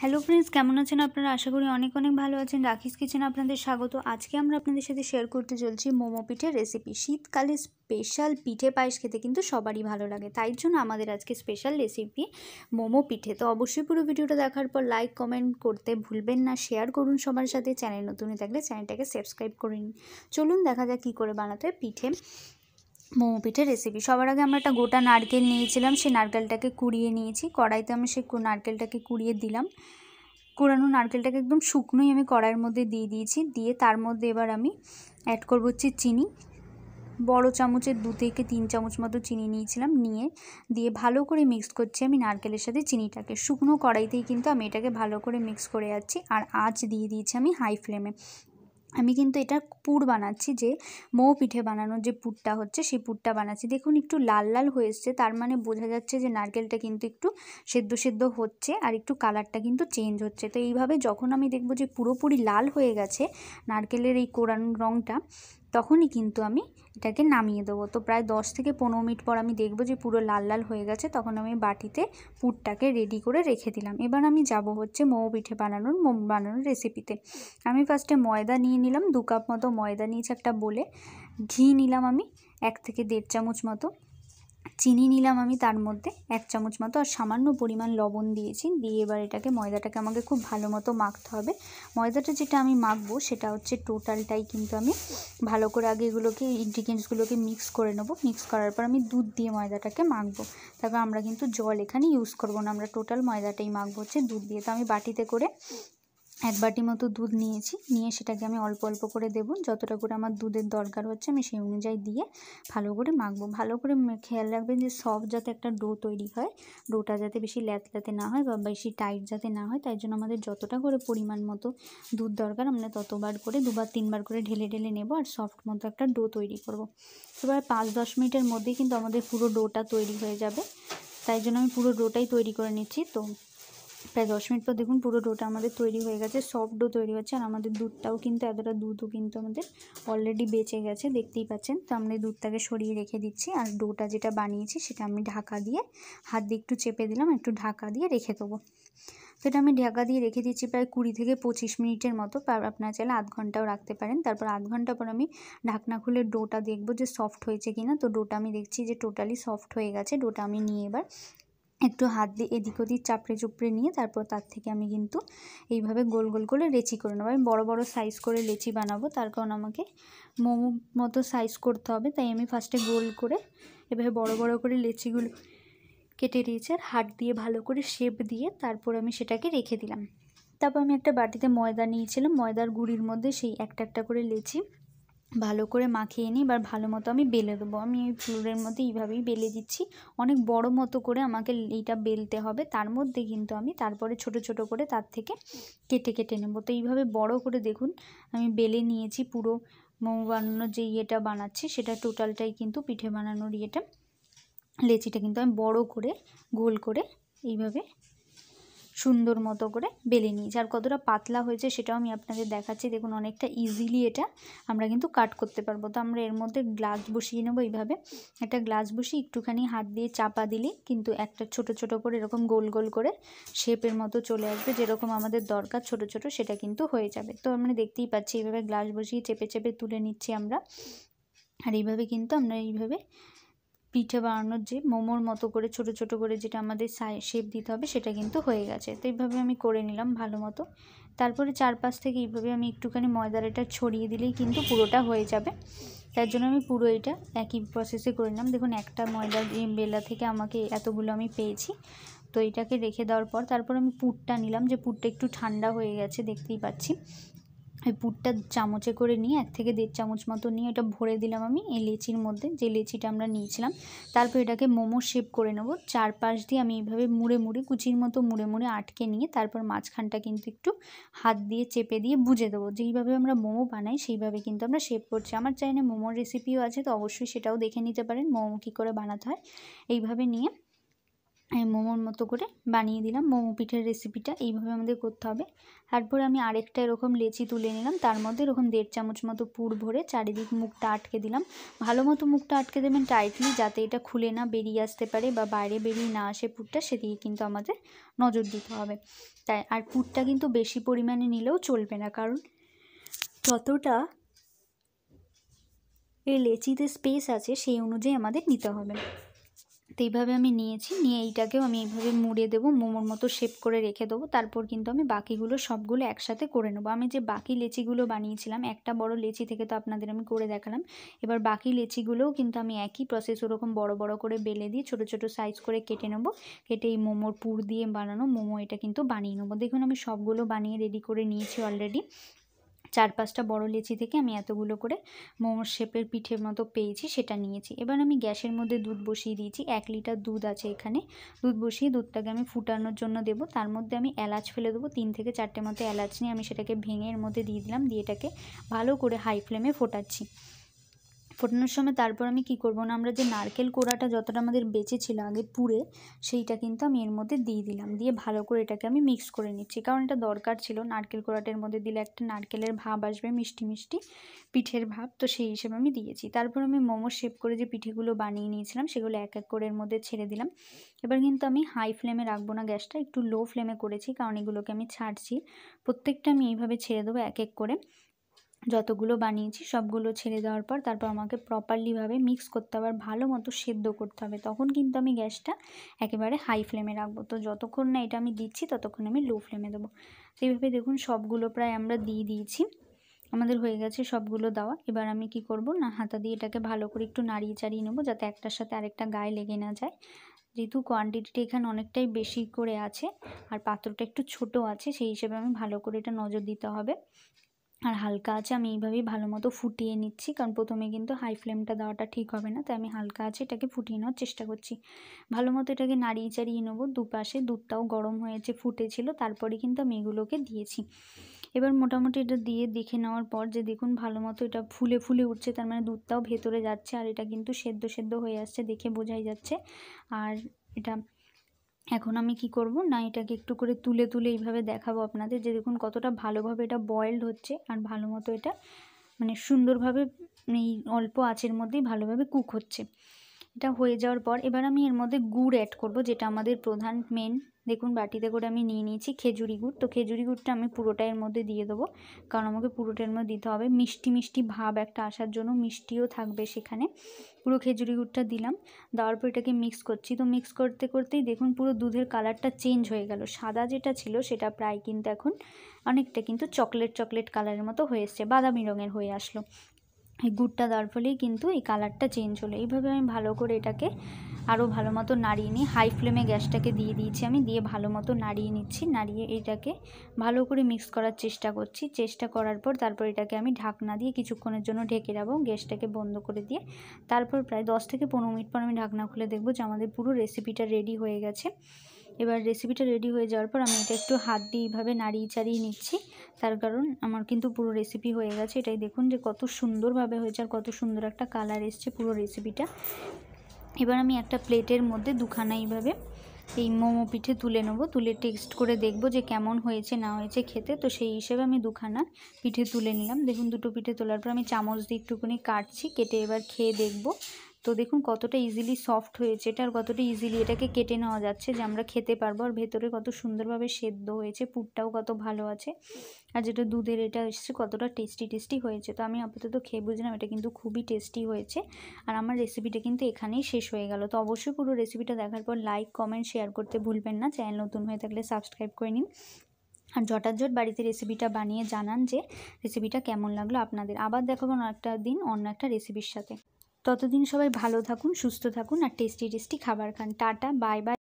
Hello friends কেমন আছেন আপনারা? আশা করি অনেক অনেক ভালো আছেন। রাখিস কিচেন আপনাদের স্বাগত। আজকে আমরা আপনাদের সাথে শেয়ার করতে চলছি মোমো পিঠের রেসিপি শীতকালে স্পেশাল পিঠে পায়েস খেতে কিন্তু সবারই ভালো লাগে। তাই জন্য আমাদের আজকে স্পেশাল রেসিপি মোমো পিঠে। তো অবশ্যই পুরো ভিডিওটা দেখার পর লাইক কমেন্ট করতে ভুলবেন না। শেয়ার করুন সবার সাথে। চ্যানেল নতুনই থাকলে চ্যানেলটাকে সাবস্ক্রাইব করে নিন। চলুন দেখা যাক কী করে বানাতে পিঠে। মোমো পিঠের রেসিপি সবার আগে আমরা একটা গোটা নারকেল নিয়েছিলাম, সেই নারকেলটাকে কুড়িয়ে নিয়েছি। কড়াইতে আমি সেই নারকেলটাকে কুড়িয়ে দিলাম। কুড়ানো নারকেলটাকে একদম শুকনোই আমি কড়াইয়ের মধ্যে দিয়ে দিয়েছি। দিয়ে তার মধ্যে এবার আমি অ্যাড করব হচ্ছে চিনি। বড় চামচের দু থেকে তিন চামচ মতো চিনি নিয়েছিলাম, নিয়ে দিয়ে ভালো করে মিক্স করছি আমি নারকেলের সাথে চিনিটাকে। শুকনো কড়াইতেই কিন্তু আমি এটাকে ভালো করে মিক্স করে যাচ্ছি। আর আঁচ দিয়ে দিয়েছি আমি হাই ফ্লেমে আমি কিন্তু এটা পুর বানাচ্ছি যে মৌ পিঠে বানানোর যে পুরটা হচ্ছে সেই পুরটা বানাচ্ছি। দেখুন একটু লাল লাল হয়ে এসছে, তার মানে বোঝা যাচ্ছে যে নারকেলটা কিন্তু একটু সেদ্ধ সেদ্ধ হচ্ছে আর একটু কালারটা কিন্তু চেঞ্জ হচ্ছে। তো এইভাবে যখন আমি দেখব যে পুরোপুরি লাল হয়ে গেছে নারকেলের এই কোরান রঙটা তখনই কিন্তু আমি এটাকে নামিয়ে দেবো। তো প্রায় দশ থেকে পনেরো মিনিট পর আমি দেখব যে পুরো লাল লাল হয়ে গেছে। তখন আমি বাটিতে পুরটাকে রেডি করে রেখে দিলাম। এবার আমি যাব হচ্ছে মৌ পিঠে বানানোর, মোম বানানোর রেসিপিতে আমি ফার্স্টে ময়দা নিয়ে নিলাম, দু কাপ মতো ময়দা নিয়েছি একটা বলে। ঘি নিলাম আমি, এক থেকে দেড় চামচ মতো। চিনি নিলাম আমি তার মধ্যে, এক চামচ মতো, আর সামান্য পরিমাণ লবণ দিয়েছি। দিয়ে এবার এটাকে, ময়দাটাকে আমাকে খুব ভালো মতো মাখতে হবে। ময়দাটা যেটা আমি মাখবো, সেটা হচ্ছে টোটালটাই কিন্তু আমি ভালো করে আগে এগুলোকে, ইনগ্রিডিয়েন্টসগুলোকে মিক্স করে নেব। মিক্স করার পর আমি দুধ দিয়ে ময়দাটাকে মাখবো। তারপর আমরা কিন্তু জল এখানে ইউজ করব না, আমরা টোটাল ময়দাটাই মাখবো হচ্ছে দুধ দিয়ে। তো আমি বাটিতে করে এক বাটি মতো দুধ নিয়েছি, নিয়ে সেটাকে আমি অল্প অল্প করে দেবো। যতটা করে আমার দুধের দরকার হচ্ছে আমি সেই অনুযায়ী দিয়ে ভালো করে মাখবো। ভালো করে খেয়াল রাখবেন যে সফট যাতে একটা ডো তৈরি হয়, ডোটা যাতে বেশি ল্যাতলাতে না হয় বা বেশি টাইট যাতে না হয়, তাই জন্য আমাদের যতটা করে পরিমাণ মতো দুধ দরকার আমরা ততবার করে দুবার তিনবার করে ঢেলে ঢেলে নেব আর সফট মতো একটা ডো তৈরি করব। এবার পাঁচ দশ মিনিটের মধ্যেই কিন্তু আমাদের পুরো ডোটা তৈরি হয়ে যাবে। তাই জন্য আমি পুরো ডোটাই তৈরি করে নিচ্ছি। তো প্রায় দশ মিনিট পর দেখুন পুরো ডোটা আমাদের তৈরি হয়ে গেছে, সফট ডো তৈরি হচ্ছে আর আমাদের দুধটাও কিন্তু এতটা দুধও কিন্তু আমাদের অলরেডি বেঁচে গেছে, দেখতেই পাচ্ছেন। তো আমরা দুধটাকে সরিয়ে রেখে দিচ্ছি আর ডোটা যেটা বানিয়েছি সেটা আমি ঢাকা দিয়ে হাত দিয়ে একটু চেপে দিলাম, একটু ঢাকা দিয়ে রেখে দেবো। তো এটা আমি ঢাকা দিয়ে রেখে দিচ্ছি প্রায় কুড়ি থেকে পঁচিশ মিনিটের মতো আপনারা চাইলে আধ ঘন্টাও রাখতে পারেন। তারপর আধ ঘণ্টা পর আমি ঢাকনা খুলে ডোটা দেখব যে সফট হয়েছে কিনা। তো ডোটা আমি দেখছি যে টোটালি সফট হয়ে গেছে, ডোটা আমি নিয়ে এবার একটু হাত দিয়ে এদিক ওদিক চাপড়ে চুপড়ে নিয়ে তারপর তার থেকে আমি কিন্তু এইভাবে গোল গোল করে লেচি করে নেব। আমি বড়ো বড়ো সাইজ করে লেচি বানাবো, তার কারণ আমাকে মোমো মতো সাইজ করতে হবে, তাই আমি ফার্স্টে গোল করে এভাবে বড় বড় করে লেচিগুলো কেটে দিয়েছি আর হাত দিয়ে ভালো করে শেপ দিয়ে তারপর আমি সেটাকে রেখে দিলাম। তারপর আমি একটা বাটিতে ময়দা নিয়েছিলাম, ময়দার গুঁড়ির মধ্যে সেই একটা একটা করে লেচি ভালো করে মাখিয়ে নিই এবার ভালো মতো আমি বেলে দেবো। আমি এই ফ্লোরের মধ্যে এইভাবেই বেলে দিচ্ছি। অনেক বড় মতো করে আমাকে এইটা বেলতে হবে। তার মধ্যে কিন্তু আমি তারপরে ছোট ছোট করে তার থেকে কেটে কেটে নেব। তো এইভাবে বড় করে দেখুন, আমি বেলে নিয়েছি পুরো মোমো বানানোর যে ইয়েটা বানাচ্ছি, সেটা টোটালটাই কিন্তু পিঠে বানানোর ইয়েটা। লেচিটা কিন্তু আমি বড় করে, গোল করে এইভাবে সুন্দর মতো করে বেলে নিয়েছি। আর কতটা পাতলা হয়েছে সেটাও আমি আপনাদের দেখাচ্ছি। দেখুন, অনেকটা ইজিলি এটা আমরা কিন্তু কাট করতে পারব। তো আমরা এর মধ্যে গ্লাস বসিয়ে নেব এইভাবে। একটা গ্লাস বসিয়ে একটুখানি হাত দিয়ে চাপা দিলেই কিন্তু একটা ছোট ছোট করে এরকম গোল গোল করে শেপের মতো চলে আসবে। যেরকম আমাদের দরকার ছোট ছোট সেটা কিন্তু হয়ে যাবে। তো আমরা দেখতেই পাচ্ছি এইভাবে গ্লাস বসিয়ে চেপে চেপে তুলে নিচ্ছি আমরা। আর এইভাবে কিন্তু আমরা এইভাবে পিঠে বানানোর যে মোমোর মতো করে, ছোট ছোট করে যেটা আমাদের শেপ দিতে হবে সেটা কিন্তু হয়ে গেছে। তো এইভাবে আমি করে নিলাম ভালো মতো। তারপরে চারপাশ থেকে এইভাবে আমি একটুখানি ময়দার এটা ছড়িয়ে দিলেই কিন্তু পুরোটা হয়ে যাবে। তার জন্য আমি পুরো এটা একই প্রসেসে করে নিলাম। দেখুন, একটা ময়দার বেলা থেকে আমাকে এতগুলো আমি পেয়েছি। তো এটাকে রেখে দেওয়ার পর তারপর আমি পুরটা নিলাম যে পুরটা একটু ঠান্ডা হয়ে গেছে, দেখতেই পাচ্ছি। ওই পুরটা চামচে করে নিয়ে, এক থেকে দেড় চামচ মতো নিয়ে ওটা ভরে দিলাম আমি এই লেচির মধ্যে, যে লেচিটা আমরা নিয়েছিলাম। তারপর এটাকে মোমো শেপ করে নেব। চারপাশ দিয়ে আমি এইভাবে মুড়ে মুড়ে, কুচির মতো মুড়ে মুড়ে আটকে নিয়ে তারপর মাঝখানটা কিন্তু একটু হাত দিয়ে চেপে দিয়ে বুঝে দেবো। যেইভাবে আমরা মোমো বানাই, সেইভাবে কিন্তু আমরা শেপ করছি। আমার চাইনে মোমোর রেসিপিও আছে, তো অবশ্যই সেটাও দেখে নিতে পারেন, মোমো কী করে বানাতে হয়। এইভাবে নিয়ে মোমোর মতো করে বানিয়ে দিলাম। মোমো পিঠের রেসিপিটা এইভাবে আমাদের করতে হবে। তারপরে আমি আরেকটা এরকম লেচি তুলে নিলাম। তার মধ্যে এরকম দেড় চামচ মতো পুর ভরে চারিদিক মুখটা আটকে দিলাম। ভালো মতো মুখটা আটকে দেবেন টাইটলি যাতে এটা খুলে না বেরিয়ে আসতে পারে বা বাইরে বেরিয়ে না আসে পুরটা, সেদিকে কিন্তু আমাদের নজর দিতে হবে। তাই আর পুরটা কিন্তু বেশি পরিমাণে নিলেও চলবে না। কারণ যতটা এই লেচিতে স্পেস আছে, সেই অনুযায়ী আমাদের নিতে হবে। তো এইভাবে আমি নিয়েছি। নিয়ে এইটাকেও আমি এইভাবে মুড়ে দেবো, মোমোর মতো শেপ করে রেখে দেবো। তারপর কিন্তু আমি বাকিগুলো সবগুলো একসাথে করে নেব। আমি যে বাকি লেচিগুলো বানিয়েছিলাম, একটা বড় লেচি থেকে তো আপনাদের আমি করে দেখালাম। এবার বাকি লেচিগুলোও কিন্তু আমি একই প্রসেস ওরকম বড় বড় করে বেলে দিয়ে ছোট ছোট সাইজ করে কেটে নেব। কেটে এই মোমোর পুর দিয়ে বানানো মোমো এটা কিন্তু বানিয়ে নেব। দেখুন আমি সবগুলো বানিয়ে রেডি করে নিয়েছি অলরেডি চার পাঁচটা বড় লেচি থেকে আমি এতগুলো করে মোমোর শেপের পিঠের মতো পেয়েছি, সেটা নিয়েছি। এবার আমি গ্যাসের মধ্যে দুধ বসিয়ে দিয়েছি, এক লিটার দুধ আছে এখানে। দুধ বসিয়ে দুধটাকে আমি ফুটানোর জন্য দেব। তার মধ্যে আমি এলাচ ফেলে দেবো, তিন থেকে চারটে মতো এলাচ নিয়ে আমি সেটাকে ভেঙে এর মধ্যে দিয়ে দিলাম, দিয়ে এটাকে ভালো করে হাই ফ্লেমে ফোটাচ্ছি। ফোটানোর সময় তারপর আমি কি করব না, আমরা যে নারকেল কোড়াটা যতটা আমাদের বেঁচে ছিল আগে পুড়ে, সেইটা কিন্তু আমি এর মধ্যে দিয়ে দিলাম, দিয়ে ভালো করে এটাকে আমি মিক্স করে নিচ্ছি। কারণ এটা দরকার ছিল, নারকেল কোড়াটার মধ্যে দিলে একটা নারকেলের ভাব আসবে, মিষ্টি মিষ্টি পিঠের ভাব, তো সেই হিসেবে আমি দিয়েছি। তারপর আমি মোমো শেপ করে যে পিঠেগুলো বানিয়ে নিয়েছিলাম, সেগুলো এক এক করে এর মধ্যে ছেড়ে দিলাম। এবার কিন্তু আমি হাই ফ্লেমে রাখব না গ্যাসটা, একটু লো ফ্লেমে করেছি, কারণ এগুলোকে আমি ছাড়ছি। প্রত্যেকটা আমি এইভাবে ছেড়ে দেবো এক এক করে। যতগুলো বানিয়েছি সবগুলো ছেড়ে দেওয়ার পর তারপর আমাকে প্রপারলিভাবে মিক্স করতে হবে আর ভালো মতো সেদ্ধ করতে হবে। তখন কিন্তু আমি গ্যাসটা একেবারে হাই ফ্লেমে রাখব। তো যতক্ষণ না এটা আমি দিচ্ছি, ততক্ষণ আমি লো ফ্লেমে দেবো। তো এইভাবে দেখুন সবগুলো প্রায় আমরা দিয়ে দিয়েছি। আমাদের হয়ে গেছে সবগুলো দেওয়া। এবার আমি কি করব না, হাতা দিয়ে এটাকে ভালো করে একটু নাড়িয়ে চাড়িয়ে নেব যাতে একটার সাথে আরেকটা গায়ে লেগে না যায়। যেহেতু কোয়ান্টিটিটা এখানে অনেকটাই বেশি করে আছে আর পাত্রটা একটু ছোট আছে, সেই হিসেবে আমি ভালো করে এটা নজর দিতে হবে। আর হালকা আছে আমি এইভাবেই ভালো মতো ফুটিয়ে নিচ্ছি। কারণ প্রথমে কিন্তু হাই ফ্লেমটা দেওয়াটা ঠিক হবে না, তাই আমি হালকা আছে এটাকে ফুটিয়ে নেওয়ার চেষ্টা করছি। ভালো মতো এটাকে নাড়িয়ে চাড়িয়ে নেব। দুপাশে দুধটাও গরম হয়েছে, ফুটেছিল, তারপরে কিন্তু আমি এগুলোকে দিয়েছি। এবার মোটামুটি এটা দিয়ে দেখে নেওয়ার পর যে দেখুন ভালো মতো এটা ফুলে ফুলে উঠছে, তার মানে দুধটাও ভেতরে যাচ্ছে আর এটা কিন্তু সেদ্ধ সেদ্ধ হয়ে আসছে দেখে বোঝাই যাচ্ছে। আর এটা এখন আমি কি করব? না, এটাকে একটু করে তুলে তুলে এইভাবে দেখাবো আপনাদের যে দেখুন কতটা ভালোভাবে এটা বয়েলড হচ্ছে আর ভালো মতো এটা মানে সুন্দরভাবে এই অল্প আঁচের মধ্যেই ভালোভাবে কুক হচ্ছে। এটা হয়ে যাওয়ার পর এবার আমি এর মধ্যে গুড় অ্যাড করব, যেটা আমাদের প্রধান মেন দেখুন, বাটিতে করে আমি নিয়ে নিয়েছি খেজুরি গুড়। তো খেজুরি গুড়টা আমি পুরোটা এর মধ্যে দিয়ে দেবো, কারণ আমাকে পুরোটার মধ্যে দিতে হবে। মিষ্টি মিষ্টি ভাব একটা আসার জন্য মিষ্টিও থাকবে সেখানে। পুরো খেজুরি গুড়টা দিলাম, দেওয়ার পর এটাকে মিক্স করছি। তো মিক্স করতে করতেই দেখুন, পুরো দুধের কালারটা চেঞ্জ হয়ে গেল। সাদা যেটা ছিল সেটা প্রায় কিন্তু এখন অনেকটা কিন্তু চকলেট চকলেট কালারের মতো হয়ে এসছে, বাদামি রঙের হয়ে আসলো। এই গুড়টা দেওয়ার ফলেই কিন্তু এই কালারটা চেঞ্জ হলো। এইভাবে আমি ভালো করে এটাকে আরও ভালো মতো নাড়িয়ে নিই হাই ফ্লেমে গ্যাসটাকে দিয়ে দিয়েছি আমি, দিয়ে ভালো মতো নাড়িয়ে নিচ্ছি, নাড়িয়ে এটাকে ভালো করে মিক্স করার চেষ্টা করছি। চেষ্টা করার পর তারপর এটাকে আমি ঢাকনা দিয়ে কিছুক্ষণের জন্য ঢেকে রাখব, গ্যাসটাকে বন্ধ করে দিয়ে। তারপর প্রায় দশ থেকে পনেরো মিনিট পর আমি ঢাকনা খুলে দেখব যে আমাদের পুরো রেসিপিটা রেডি হয়ে গেছে। এবার রেসিপিটা রেডি হয়ে যাওয়ার পর আমি এটা একটু হাত দিয়ে এইভাবে নাড়িয়ে চাড়িয়ে নিচ্ছি। তার কারণ আমার কিন্তু পুরো রেসিপি হয়ে গেছে। এটাই দেখুন যে কত সুন্দরভাবে হয়েছে আর কত সুন্দর একটা কালার এসছে পুরো রেসিপিটা এবার আমি একটা প্লেটের মধ্যে দুখানা এইভাবে এই মোমো পিঠে তুলে নেব। তুলে টেক্সট করে দেখব যে কেমন হয়েছে, না হয়েছে খেতে। তো সেই হিসেবে আমি দুখানা পিঠে তুলে নিলাম। দেখুন দুটো পিঠে তোলার পর আমি চামচ দিয়ে একটুখানি কাটছি। কেটে এবার খেয়ে দেখব। তো দেখুন কতটা ইজিলি সফট হয়েছে, এটা আর কতটা ইজিলি এটাকে কেটে নেওয়া যাচ্ছে যে আমরা খেতে পারব। আর ভেতরে কত সুন্দরভাবে সেদ্ধ হয়েছে, পুরটাও কত ভালো আছে। আর যেটা দুধের এটা এসছে, কতটা টেস্টি টেস্টি হয়েছে। তো আমি আপাতত খেয়ে বুঝলাম, এটা কিন্তু খুবই টেস্টি হয়েছে। আর আমার রেসিপিটা কিন্তু এখানেই শেষ হয়ে গেল। তো অবশ্যই পুরো রেসিপিটা দেখার পর লাইক কমেন্ট শেয়ার করতে ভুলবেন না। চ্যানেল নতুন হয়ে থাকলে সাবস্ক্রাইব করে নিন। আর ঝটাঝট বাড়িতে রেসিপিটা বানিয়ে জানান যে রেসিপিটা কেমন লাগল আপনাদের। আবার দেখাবো অন্য একটা দিন অন্য একটা রেসিপির সাথে। ততদিন সবাই ভালো থাকুন সুস্থ থাকুন আর টেস্টি টেস্টি খাবার খান। Tata bye bye